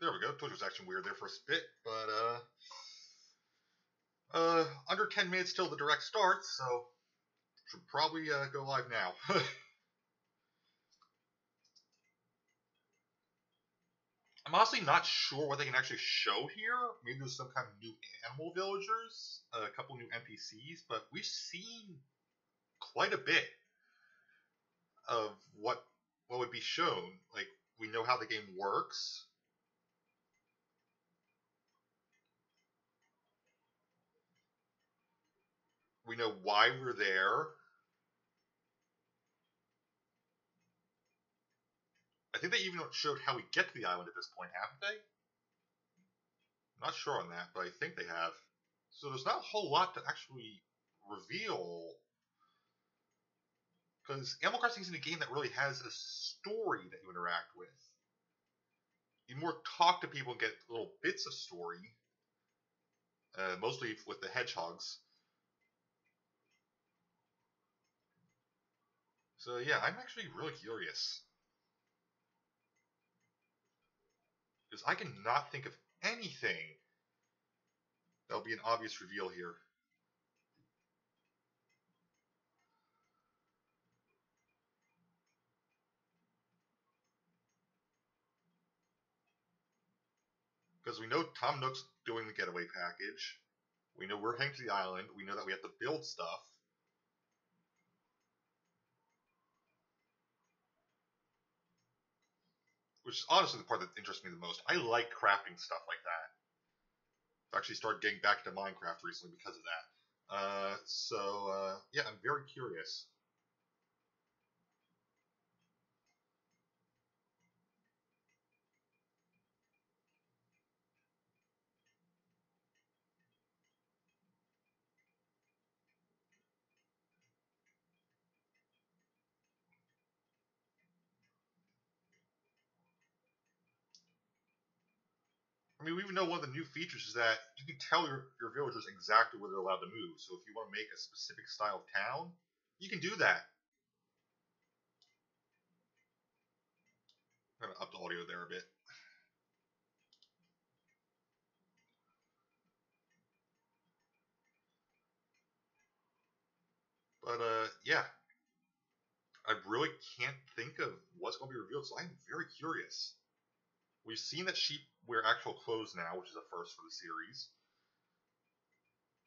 There we go. It was actually weird there for a bit, but uh, uh, under 10 minutes till the direct starts, so should probably uh, go live now. I'm honestly not sure what they can actually show here. Maybe there's some kind of new animal villagers, a couple new NPCs, but we've seen quite a bit of what what would be shown. Like we know how the game works. We know why we're there. I think they even showed how we get to the island at this point, haven't they? I'm not sure on that, but I think they have. So there's not a whole lot to actually reveal. Because Animal Crossing isn't a game that really has a story that you interact with. You more talk to people and get little bits of story, uh, mostly with the hedgehogs. So yeah, I'm actually really curious. Because I cannot think of anything that'll be an obvious reveal here. Because we know Tom Nook's doing the getaway package. We know we're heading to the island. We know that we have to build stuff. Which is honestly the part that interests me the most. I like crafting stuff like that. I've actually started getting back to Minecraft recently because of that. Uh, so, uh, yeah, I'm very curious. Mean, we even know one of the new features is that you can tell your, your villagers exactly where they're allowed to move. So if you want to make a specific style of town, you can do that. I'm going to up the audio there a bit. But, uh, yeah. I really can't think of what's going to be revealed, so I'm very curious. We've seen that sheep wear actual clothes now, which is a first for the series.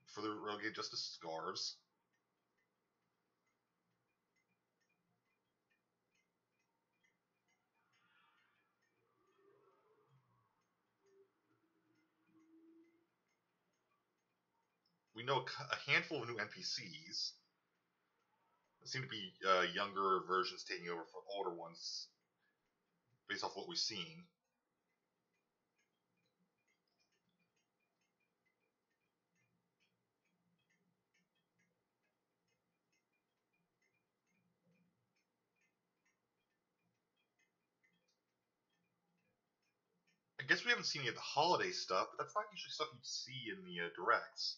For the Relegated Justice scarves. We know a handful of new NPCs. There seem to be uh, younger versions taking over for older ones, based off what we've seen. Guess we haven't seen any of the holiday stuff, but that's not usually stuff you'd see in the uh, directs.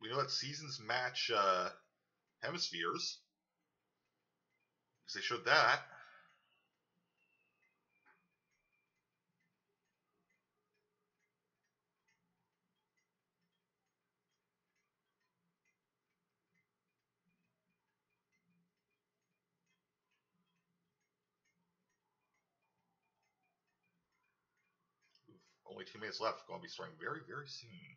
We know that seasons match uh, hemispheres. Because they showed that. Two minutes left. Going to be starting very, very soon.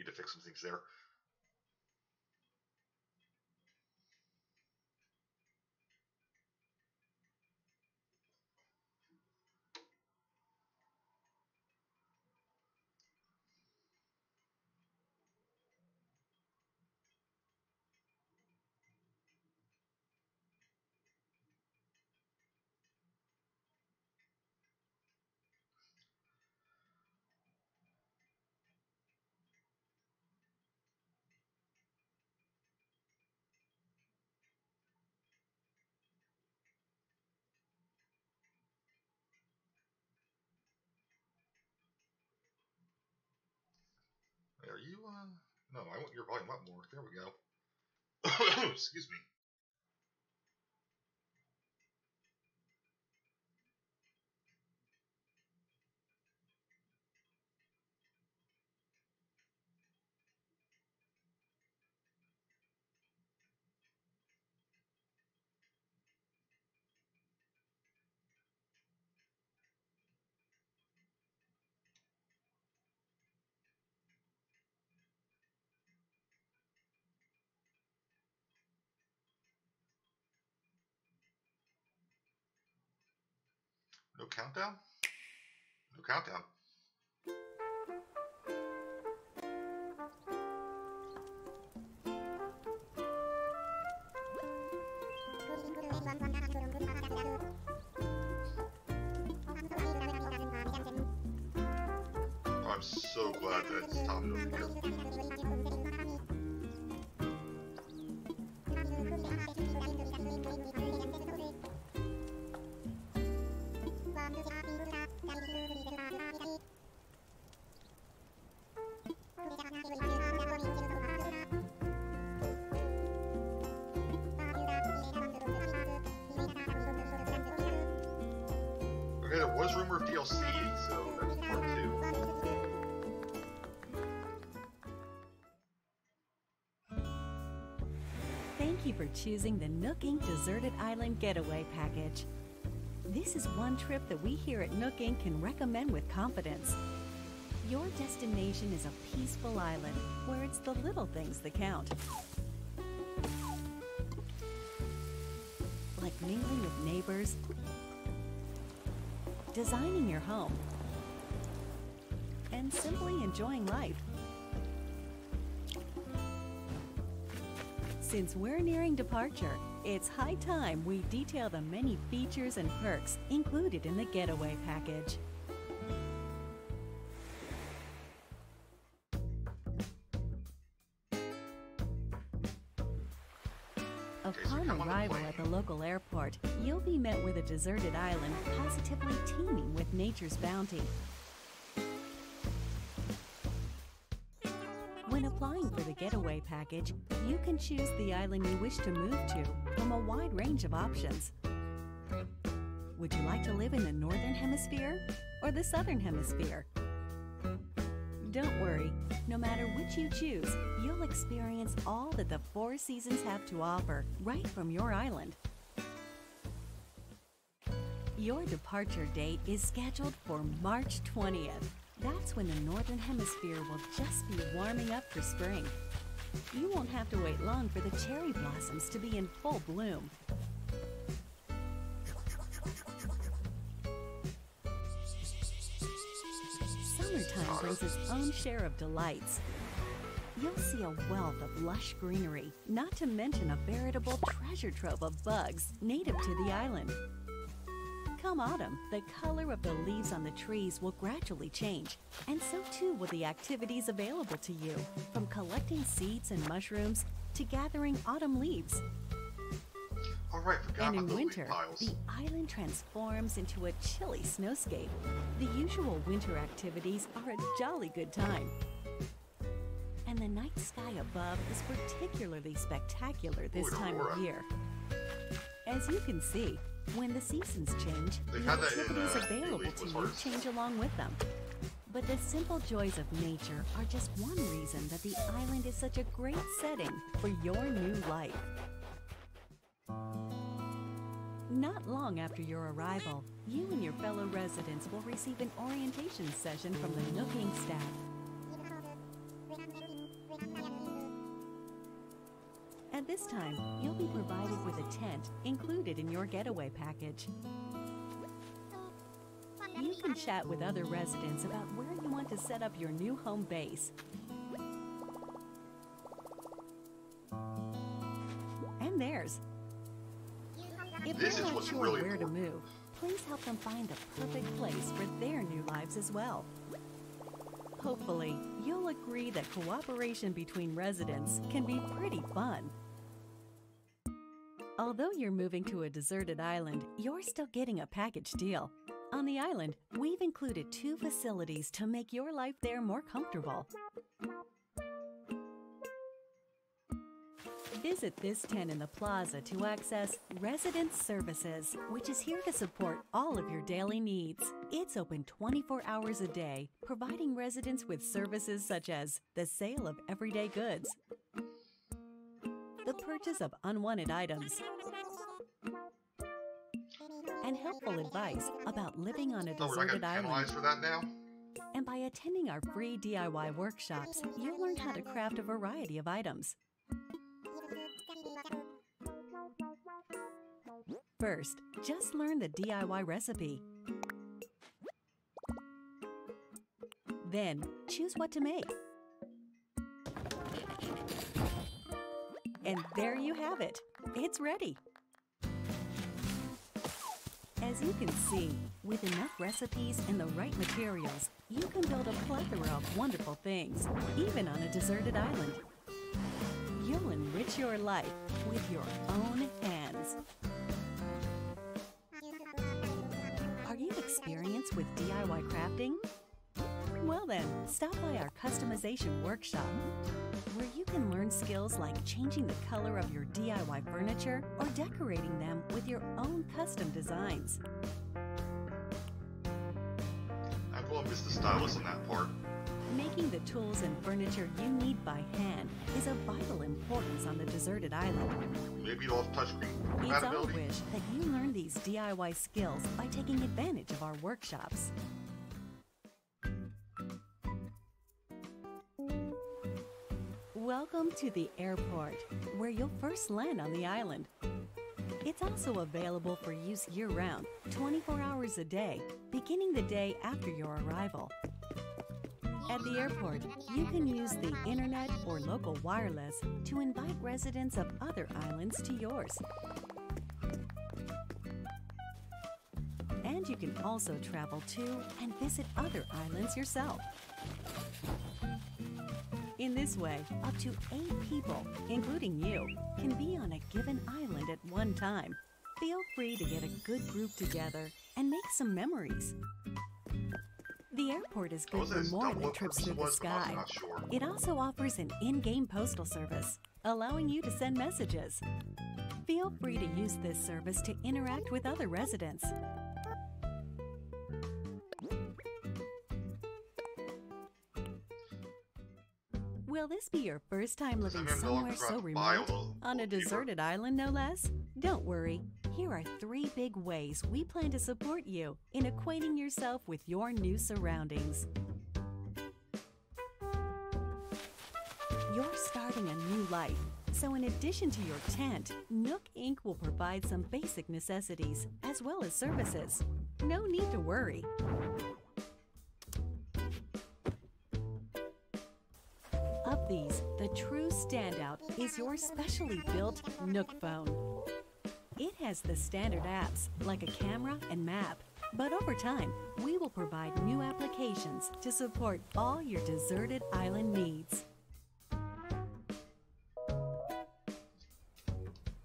Need to fix some things there. you, uh, no, I want your volume up more. There we go. Excuse me. Countdown? No countdown. I'm so glad that it's Tom Nokia. Rumor of DLC, so that's part two. Thank you for choosing the Nook Inc. Deserted Island Getaway Package. This is one trip that we here at Nook Inc. can recommend with confidence. Your destination is a peaceful island where it's the little things that count. Like mingling with neighbors, designing your home, and simply enjoying life. Since we're nearing departure, it's high time we detail the many features and perks included in the getaway package. Deserted island positively teeming with nature's bounty. When applying for the getaway package, you can choose the island you wish to move to from a wide range of options. Would you like to live in the Northern Hemisphere or the Southern Hemisphere? Don't worry, no matter which you choose, you'll experience all that the four seasons have to offer right from your island. Your departure date is scheduled for March 20th. That's when the Northern Hemisphere will just be warming up for spring. You won't have to wait long for the cherry blossoms to be in full bloom. Summertime brings its own share of delights. You'll see a wealth of lush greenery, not to mention a veritable treasure trove of bugs native to the island. Come autumn, the color of the leaves on the trees will gradually change, and so too will the activities available to you, from collecting seeds and mushrooms to gathering autumn leaves. And in winter, the island transforms into a chilly snowscape. The usual winter activities are a jolly good time. And the night sky above is particularly spectacular this an time aurora. of year. As you can see, when the seasons change, the that in, activities uh, available to you change along with them. But the simple joys of nature are just one reason that the island is such a great setting for your new life. Not long after your arrival, you and your fellow residents will receive an orientation session from the Nook Inc. staff. This time, you'll be provided with a tent included in your getaway package. You can chat with other residents about where you want to set up your new home base. And theirs. If This they're is not sure really where to move, please help them find the perfect place for their new lives as well. Hopefully, you'll agree that cooperation between residents can be pretty fun. Although you're moving to a deserted island, you're still getting a package deal. On the island, we've included two facilities to make your life there more comfortable. Visit this tent in the plaza to access Resident Services, which is here to support all of your daily needs. It's open 24 hours a day, providing residents with services such as the sale of everyday goods, the purchase of unwanted items, and helpful advice about living on a Oh, deserted getting island. for that now? And by attending our free DIY workshops, you'll learn how to craft a variety of items. First, just learn the DIY recipe. Then, choose what to make. And there you have it. It's ready. As you can see, with enough recipes and the right materials, you can build a plethora of wonderful things, even on a deserted island. You'll enrich your life with your own hands. Are you experienced with DIY crafting? Well then, stop by our customization workshop, where you can learn skills like changing the color of your DIY furniture or decorating them with your own custom designs. I'm going miss the stylus on that part. Making the tools and furniture you need by hand is of vital importance on the deserted island. Maybe it'll have touchscreen It's our wish that you learn these DIY skills by taking advantage of our workshops. Welcome to the airport, where you'll first land on the island. It's also available for use year round, 24 hours a day, beginning the day after your arrival. At the airport, you can use the internet or local wireless to invite residents of other islands to yours. And you can also travel to and visit other islands yourself. In this way, up to eight people, including you, can be on a given island at one time. Feel free to get a good group together and make some memories. The airport is good for more than trips through the sky. It also offers an in game postal service, allowing you to send messages. Feel free to use this service to interact with other residents. Will this be your first time living that mean no longer somewhere so have to buy all remote? On a deserted island, no less? Don't worry. Here are three big ways we plan to support you in acquainting yourself with your new surroundings. You're starting a new life, so in addition to your tent, Nook Inc. will provide some basic necessities as well as services. No need to worry. These, the true standout is your specially built Nook phone. It has the standard apps like a camera and map, but over time, we will provide new applications to support all your deserted island needs.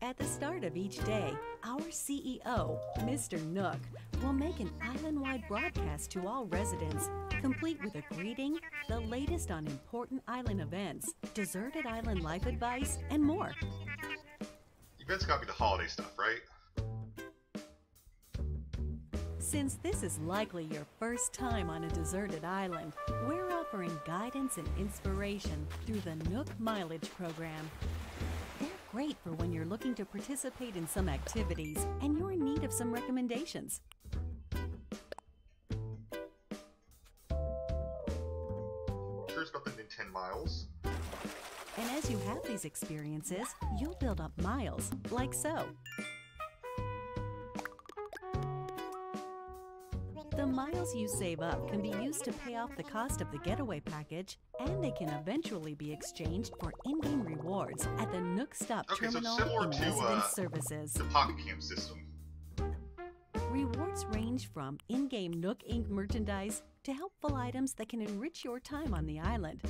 At the start of each day, our CEO, Mr. Nook, will make an island wide broadcast to all residents, complete with a greeting, the latest on important island events, deserted island life advice, and more. Events gotta be the holiday stuff, right? Since this is likely your first time on a deserted island, we're offering guidance and inspiration through the Nook Mileage Program. They're great for when you're looking to participate in some activities and you're in need of some recommendations. Miles. And as you have these experiences, you'll build up miles, like so. The miles you save up can be used to pay off the cost of the getaway package, and they can eventually be exchanged for in-game rewards at the Nook Stop Okay, so Terminal similar in Resident uh, Services. The Pocket Camp system. Rewards range from in-game Nook Inc. merchandise to helpful items that can enrich your time on the island.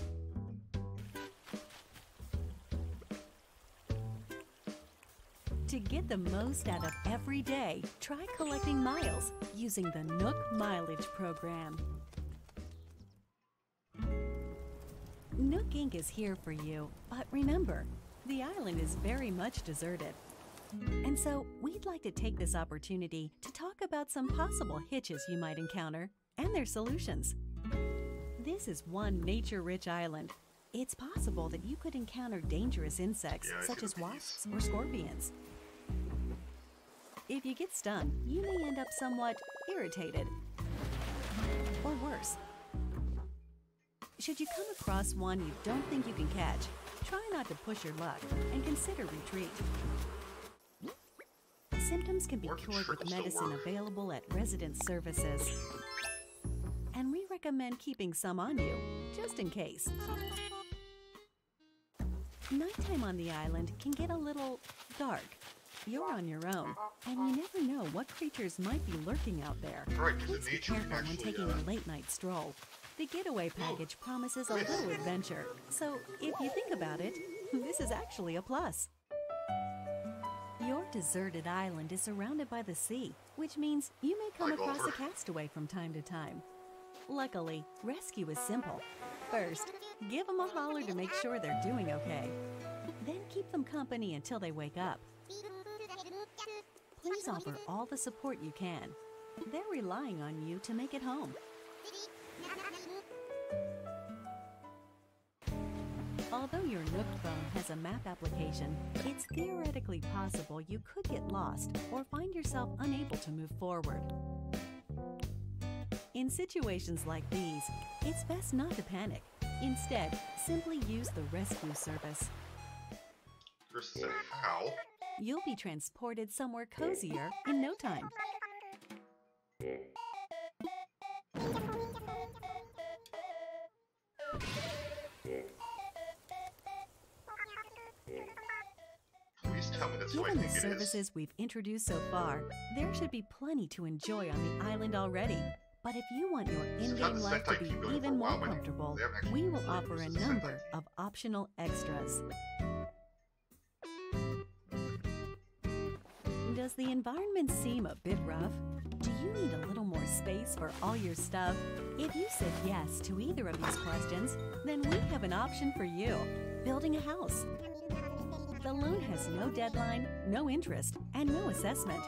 To get the most out of every day, try collecting miles using the Nook Mileage Program. Nook Inc. is here for you, but remember, The island is very much deserted. And so, we'd like to take this opportunity to talk about some possible hitches you might encounter and their solutions. This is one nature rich island. It's possible that you could encounter dangerous insects Yeah, such as wasps or scorpions. If you get stung, you may end up somewhat irritated. Or worse. Should you come across one you don't think you can catch, try not to push your luck and consider retreat. Symptoms can be cured with medicine available at resident services. And we recommend keeping some on you, just in case. Nighttime on the island can get a little dark. You're on your own, and you never know what creatures might be lurking out there. Right, Please be careful can when taking Uh, a late night stroll. The getaway package promises a little adventure, so if you think about it, this is actually a plus. Your deserted island is surrounded by the sea, which means you may come across a castaway from time to time. Luckily, rescue is simple. First, give them a holler to make sure they're doing okay. Then keep them company until they wake up. Please offer all the support you can. They're relying on you to make it home. Although your Nook phone has a map application, it's theoretically possible you could get lost or find yourself unable to move forward. In situations like these, it's best not to panic. Instead, simply use the rescue service. Said how? You'll be transported somewhere cozier in no time. Please tell me that's who I Given the think it is. services we've introduced so far, there should be plenty to enjoy on the island already. But if you want your in-game life to be keep going for even more comfortable, they haven't actually we will offer a number of optional extras. Does the environment seem a bit rough? Do you need a little more space for all your stuff? If you said yes to either of these questions, then we have an option for you building a house. The loan has no deadline, no interest, and no assessment.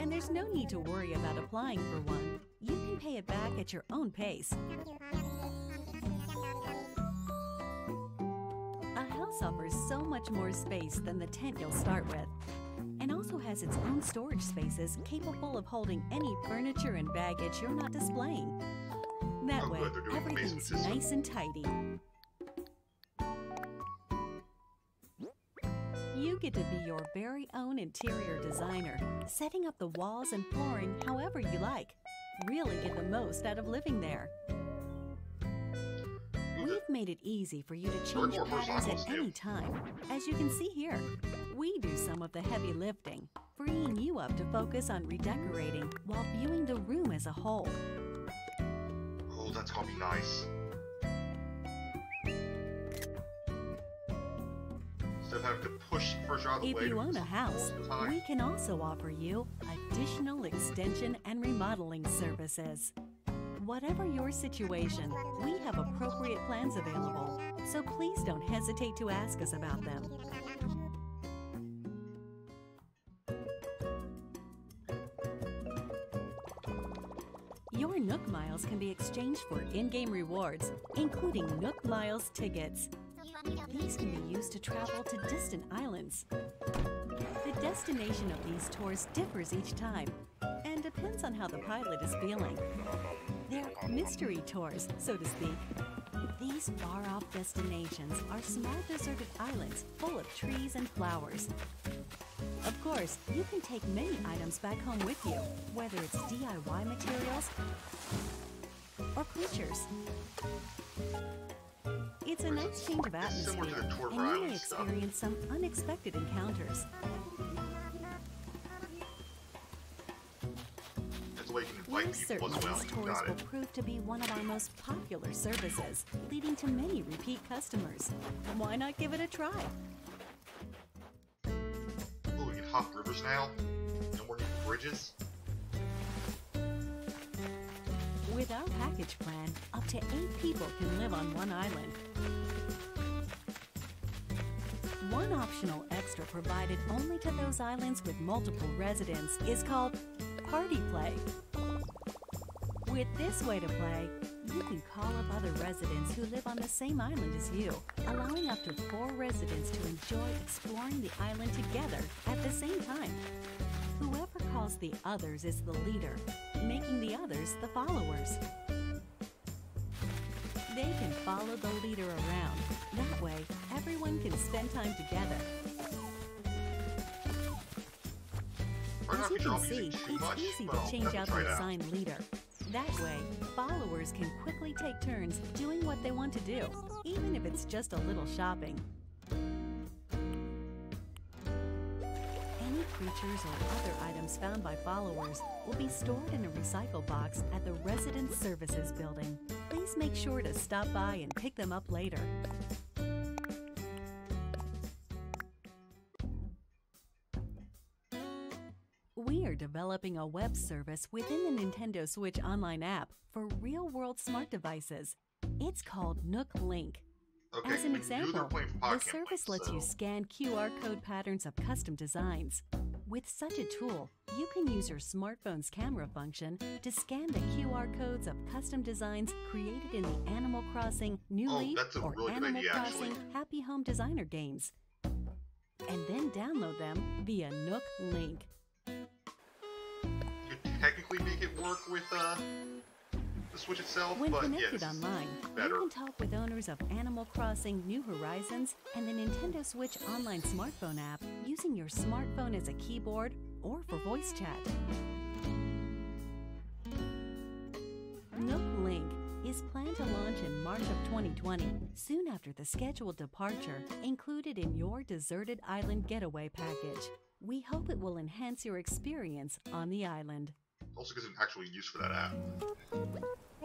And there's no need to worry about applying for one. You can pay it back at your own pace. A house offers so much more space than the tent you'll start with, and also has its own storage spaces capable of holding any furniture and baggage you're not displaying. That way, good, they're doing the basement everything's nice and tidy. You get to be your very own interior designer, setting up the walls and flooring however you like. Really get the most out of living there. We've made it easy for you to change patterns at any time. As you can see here, we do some of the heavy lifting, freeing you up to focus on redecorating while viewing the room as a whole. Oh, that's gonna be nice. Instead of having to push the out the If way you own a house, all the time. we can also offer you additional extension and remodeling services. Whatever your situation, we have appropriate plans available, so please don't hesitate to ask us about them. Miles can be exchanged for in-game rewards, including Nook Miles tickets. These can be used to travel to distant islands. The destination of these tours differs each time and depends on how the pilot is feeling. They're mystery tours, so to speak. These far off destinations are small deserted islands full of trees and flowers. Of course, you can take many items back home with you, whether it's DIY materials It's a nice change of It's similar to atmosphere, and you may experience some unexpected encounters. That's the way you can We're invite people certain as well. tours will prove to be one of our most popular services, leading to many repeat customers. Why not give it a try? Oh, we can hop rivers now. No more bridges. With our package plan, up to eight people can live on one island. One optional extra provided only to those islands with multiple residents is called Party Play. With this way to play, you can call up other residents who live on the same island as you, allowing up to four residents to enjoy exploring the island together at the same time. Whoever calls the others is the leader, making the others the followers. They can follow the leader around. That way, everyone can spend time together. As you can see, it's much. easy to change out the it out. assigned leader. That way, followers can quickly take turns doing what they want to do, even if it's just a little shopping. Creatures or other items found by followers will be stored in a recycle box at the Resident Services Building. Please make sure to stop by and pick them up later. We are developing a web service within the Nintendo Switch Online app for real world smart devices. It's called Nook Link. Okay, As an we knew they were example, the service lets you scan QR code patterns of custom designs. With such a tool, you can use your smartphone's camera function to scan the QR codes of custom designs created in the Animal Crossing New Oh, Leaf or really Animal idea, Crossing actually. Happy Home Designer games. And then download them via Nook Link. You technically make it work with uh, the Switch itself, When but connected online, better. you can talk with owners of Animal Crossing New Horizons and the Nintendo Switch online smartphone app using your smartphone as a keyboard or for voice chat. Nook Link is planned to launch in March of 2020, soon after the scheduled departure included in your Deserted Island Getaway package. We hope it will enhance your experience on the island. also gives an actual use for that app.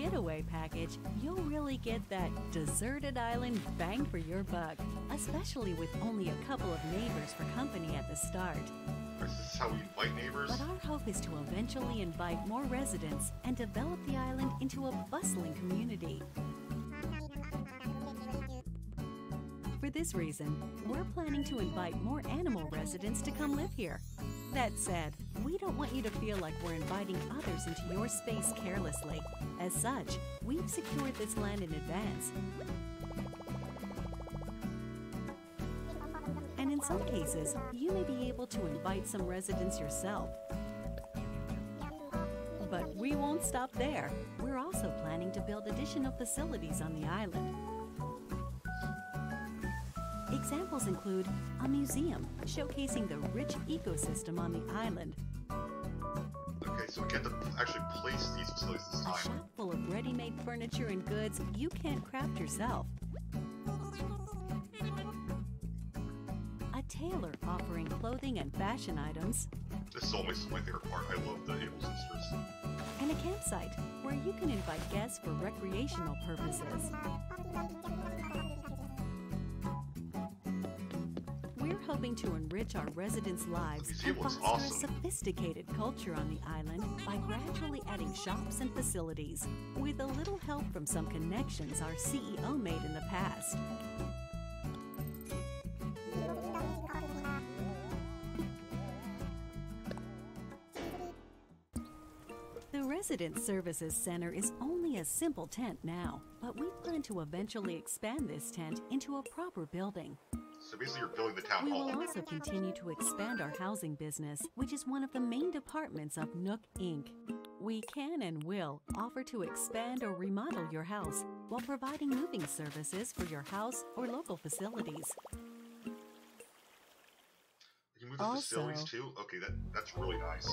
getaway package, you'll really get that deserted island bang for your buck, especially with only a couple of neighbors for company at the start. Is This how we invite neighbors. But our hope is to eventually invite more residents and develop the island into a bustling community. For this reason, we're planning to invite more animal residents to come live here. That said, we don't want you to feel like we're inviting others into your space carelessly. As such, we've secured this land in advance. And in some cases, you may be able to invite some residents yourself. But we won't stop there. We're also planning to build additional facilities on the island. Examples include a museum showcasing the rich ecosystem on the island, Okay, so we get to actually place these facilities this a shop full of ready made furniture and goods you can't craft yourself, a tailor offering clothing and fashion items, This is always my favorite part. I love the Able Sisters. and a campsite where you can invite guests for recreational purposes. Hoping to enrich our residents' lives and foster a sophisticated culture on the island by gradually adding shops and facilities, with a little help from some connections our CEO made in the past. The Resident Services Center is only a simple tent now, but we plan to eventually expand this tent into a proper building. So basically, you're building the town We hall. will also continue to expand our housing business, which is one of the main departments of Nook Inc. We can and will offer to expand or remodel your house while providing moving services for your house or local facilities. You can move the Also- facilities too. Okay, that that's really nice.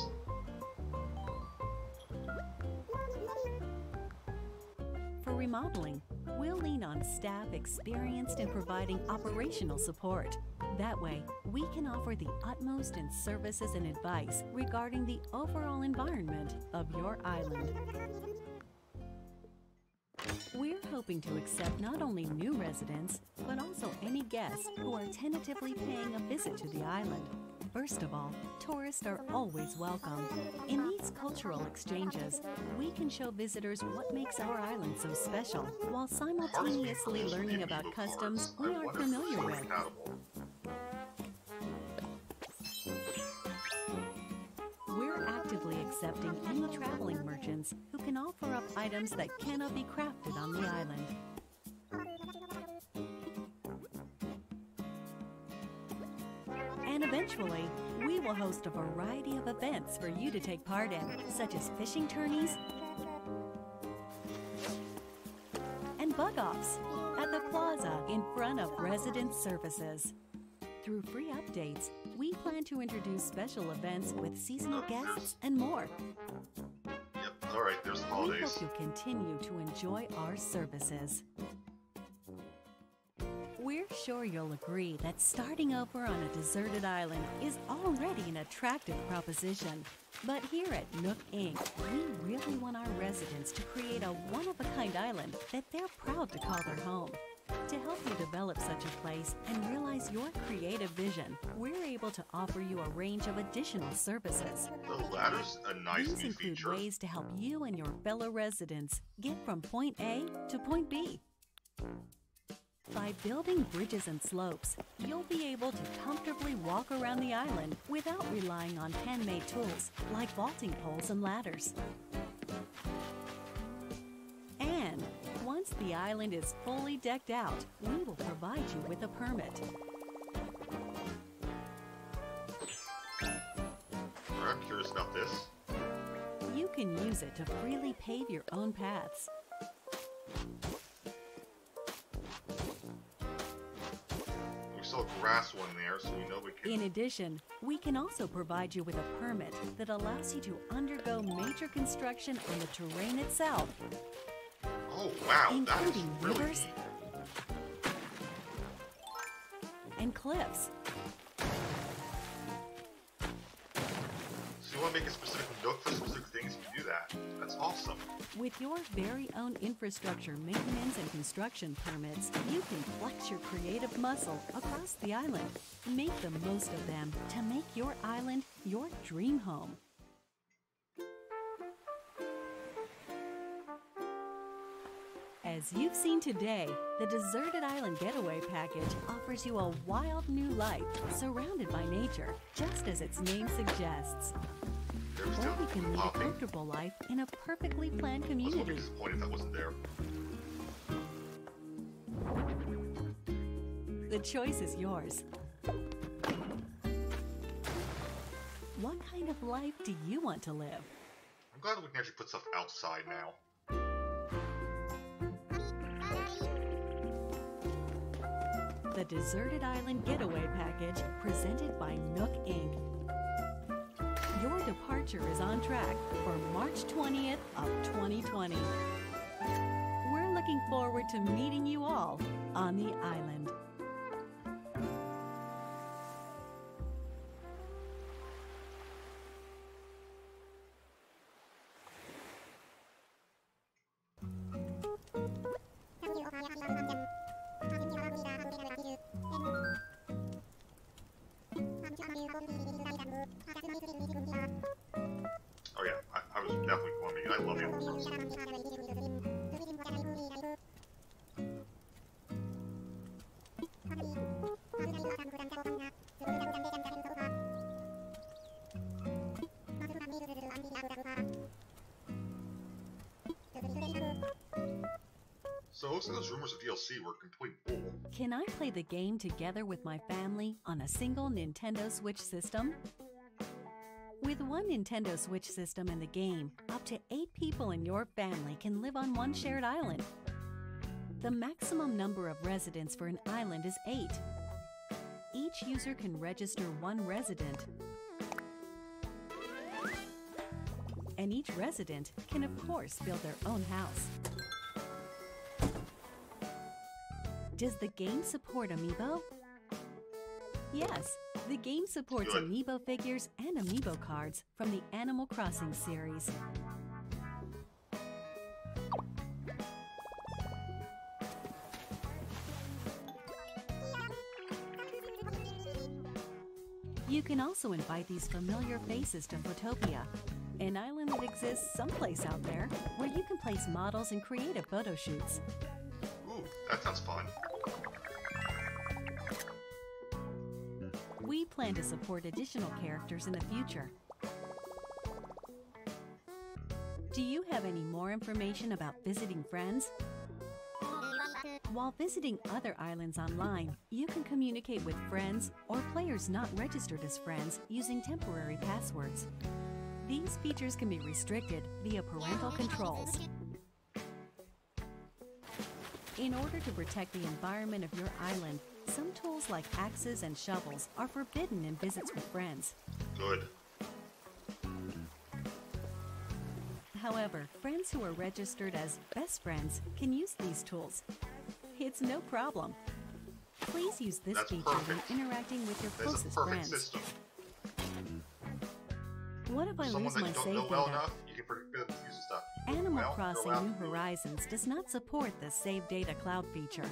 For remodeling, we'll lean on staff experienced in providing operational support. That way, we can offer the utmost in services and advice regarding the overall environment of your island. We're hoping to accept not only new residents, but also any guests who are tentatively paying a visit to the island. First of all, tourists are always welcome. In these cultural exchanges, we can show visitors what makes our island so special, while simultaneously learning about customs we are familiar with. We're actively accepting any traveling merchants who can offer up items that cannot be crafted on the island. Eventually, we will host a variety of events for you to take part in, such as fishing tourneys and bug offs at the plaza in front of resident services. Through free updates, we plan to introduce special events with seasonal guests and more. Yep, alright, there's the We hope you'll continue to enjoy our services. Sure you'll agree that starting over on a deserted island is already an attractive proposition. But here at Nook Inc., we really want our residents to create a one of a kind island that they're proud to call their home. To help you develop such a place and realize your creative vision, we're able to offer you a range of additional services. Oh, the ladder's a nice These include feature. ways to help you and your fellow residents get from point A to point B. By building bridges and slopes, you'll be able to comfortably walk around the island without relying on handmade tools like vaulting poles and ladders. And once the island is fully decked out, we will provide you with a permit. I'm curious about this. You can use it to freely pave your own paths. A grass one there, so we know we can. In addition, we can also provide you with a permit that allows you to undergo major construction on the terrain itself, Oh wow, that is including really rivers. and cliffs. Want to make a specific nook for specific things, you can do that. That's awesome. With your very own infrastructure maintenance and construction permits, you can flex your creative muscle across the island. Make the most of them to make your island your dream home. As you've seen today, the Deserted Island Getaway Package offers you a wild new life surrounded by nature, just as its name suggests. There's Or we can live a comfortable life in a perfectly planned I was disappointed if that wasn't there. The choice is yours. What kind of life do you want to live? I'm glad we can actually put stuff outside now. The Deserted Island Getaway Package presented by Nook Inc. Departure is on track for March 20th of 2020. We're looking forward to meeting you all on the island. Oh yeah, I, I was definitely to I love Crossing. So most of those rumors of DLC were complete bull. Can I play the game together with my family on a single Nintendo Switch system? With one Nintendo Switch system in the game, up to eight people in your family can live on one shared island. The maximum number of residents for an island is eight. Each user can register one resident. And each resident can, of course, build their own house. Does the game support amiibo? Yes, the game supports amiibo figures and amiibo cards from the Animal Crossing series. You can also invite these familiar faces to Photopia, an island that exists someplace out there where you can place models and creative photo shoots. Ooh, that sounds fun. Plan to support additional characters in the future. Do you have any more information about visiting friends? While visiting other islands online, you can communicate with friends or players not registered as friends using temporary passwords. These features can be restricted via parental controls. In order to protect the environment of your island, some tools like axes and shovels are forbidden in visits with friends. Good. However, friends who are registered as best friends can use these tools. It's no problem. Please use this That's feature perfect. when interacting with your That's closest friends. system. What if I Someone lose my save know well data? enough, you can forbid them from using stuff. Animal Well, Crossing New and do it. Horizons does not support the Save Data Cloud feature.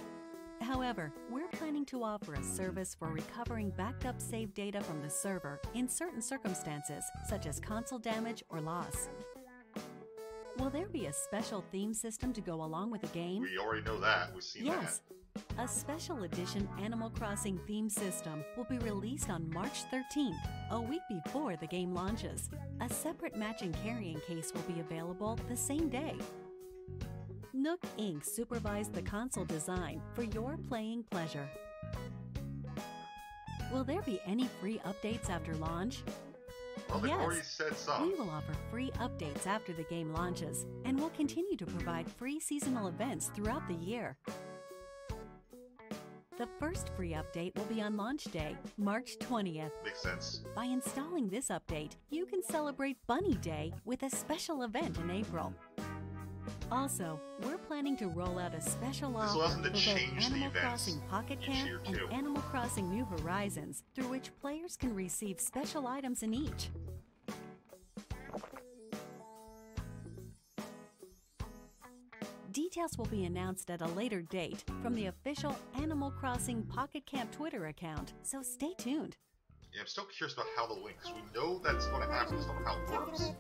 However, we're planning to offer a service for recovering backed up save data from the server in certain circumstances, such as console damage or loss. Will there be a special theme system to go along with the game? We already know that. We've seen Yes. A special edition Animal Crossing theme system will be released on March 13th, a week before the game launches. A separate matching carrying case will be available the same day. Nook Inc. supervised the console design for your playing pleasure. Will there be any free updates after launch? Well, Yes. already said some. We will offer free updates after the game launches, and we'll continue to provide free seasonal events throughout the year. The first free update will be on launch day, March 20th. Makes sense. By installing this update, you can celebrate Bunny Day with a special event in April. Also, we're planning to roll out a special offer for both change the Animal Crossing Pocket Camp and too. Animal Crossing New Horizons, through which players can receive special items in each. Details will be announced at a later date from the official Animal Crossing Pocket Camp Twitter account, so stay tuned. Yeah, I'm still curious about how the links. We know that's going to happen. Just don't know how it works.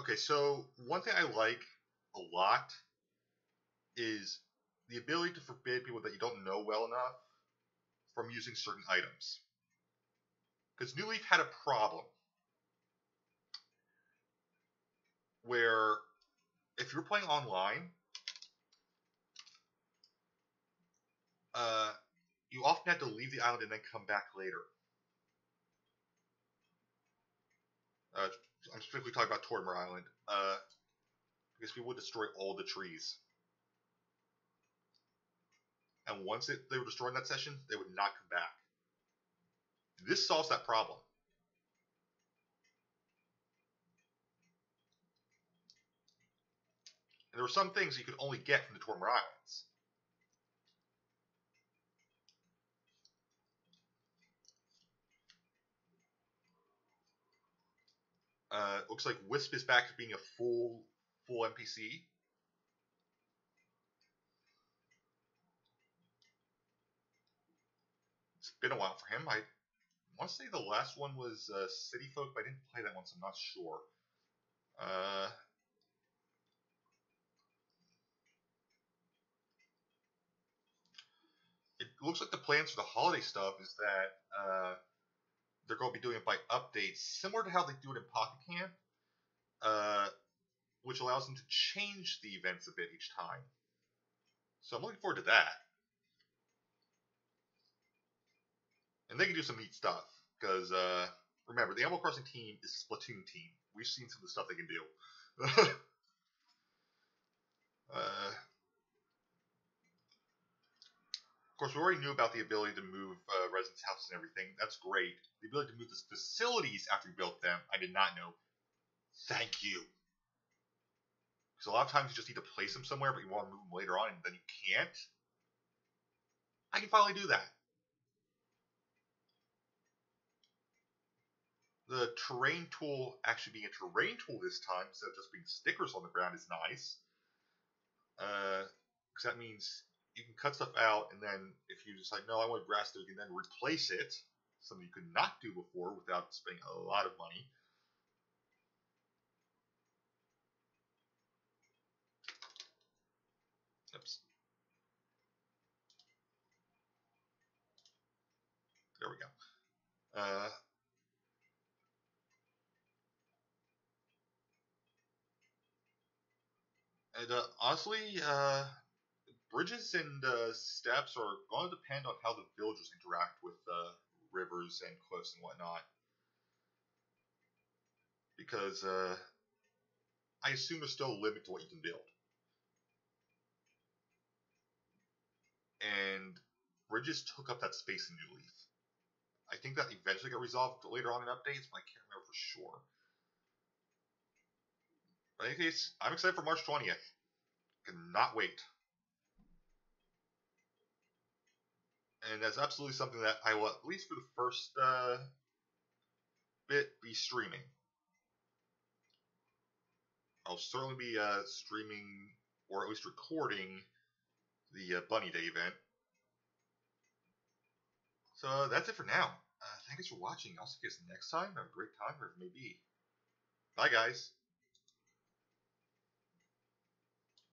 Okay, so one thing I like a lot is the ability to forbid people that you don't know well enough from using certain items. Because New Leaf had a problem where if you're playing online, uh, you often have to leave the island and then come back later. Uh, I'm strictly talking about Tortimer Island, uh, because we would destroy all the trees. And once it, they were destroyed in that session, they would not come back. This solves that problem. And there were some things you could only get from the Tortimer Islands. Uh, looks like Wisp is back to being a full full NPC. It's been a while for him. I want to say the last one was uh, City Folk, but I didn't play that one, so I'm not sure. Uh, it looks like the plans for the holiday stuff is that uh, going to be doing it by updates, similar to how they do it in Pocket Camp, uh, which allows them to change the events a bit each time. So I'm looking forward to that. And they can do some neat stuff, because uh, remember, the Animal Crossing team is a Splatoon team. We've seen some of the stuff they can do. uh, course, we already knew about the ability to move uh, residents' houses and everything. That's great. The ability to move the facilities after you built them, I did not know. Thank you. Because a lot of times you just need to place them somewhere, but you want to move them later on, and then you can't. I can finally do that. The terrain tool actually being a terrain tool this time instead of just being stickers on the ground is nice. Because uh, that means you can cut stuff out, and then if you decide, no, I want grass you can then replace it, something you could not do before without spending a lot of money. Oops. There we go. Uh, and uh, honestly, uh, bridges and uh, steps are going to depend on how the villagers interact with uh, rivers and cliffs and whatnot. Because uh, I assume there's still a limit to what you can build. And bridges took up that space in New Leaf. I think that eventually got resolved later on in updates, but I can't remember for sure. But in any case, I'm excited for March 20th. Cannot wait. And that's absolutely something that I will, at least for the first uh, bit, be streaming. I'll certainly be uh, streaming, or at least recording, the uh, Bunny Day event. So that's it for now. Uh, thank you for watching. I'll see you guys next time. Have a great time, wherever it may be. Bye, guys.